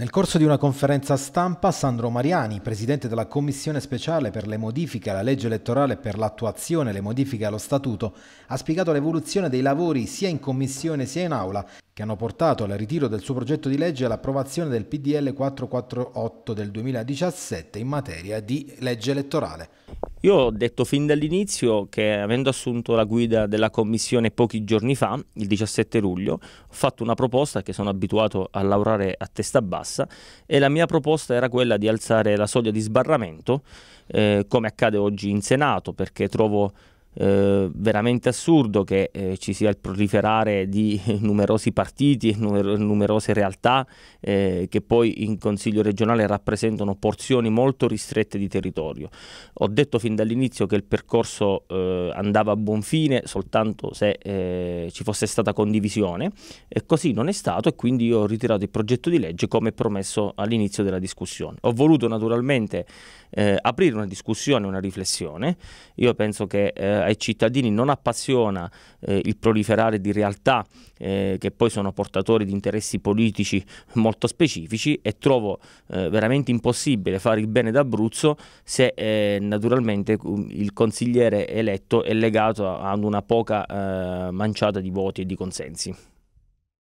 Nel corso di una conferenza stampa, Sandro Mariani, presidente della Commissione speciale per le modifiche alla legge elettorale e per l'attuazione e le modifiche allo statuto, ha spiegato l'evoluzione dei lavori sia in commissione sia in aula che hanno portato al ritiro del suo progetto di legge e all'approvazione del PDL 448 del 2017 in materia di legge elettorale. Io ho detto fin dall'inizio che avendo assunto la guida della commissione pochi giorni fa, il 17 luglio, ho fatto una proposta che sono abituato a lavorare a testa bassa e la mia proposta era quella di alzare la soglia di sbarramento, eh, come accade oggi in Senato, perché trovo eh, veramente assurdo che eh, ci sia il proliferare di numerosi partiti, numer- numerose realtà eh, che poi in Consiglio regionale rappresentano porzioni molto ristrette di territorio. Ho detto fin dall'inizio che il percorso eh, andava a buon fine soltanto se eh, ci fosse stata condivisione e così non è stato e quindi io ho ritirato il progetto di legge come promesso all'inizio della discussione. Ho voluto naturalmente aprire una discussione, una riflessione. Io penso che ai cittadini non appassiona eh, il proliferare di realtà eh, che poi sono portatori di interessi politici molto specifici e trovo eh, veramente impossibile fare il bene d'Abruzzo se eh, naturalmente il consigliere eletto è legato ad una poca eh, manciata di voti e di consensi.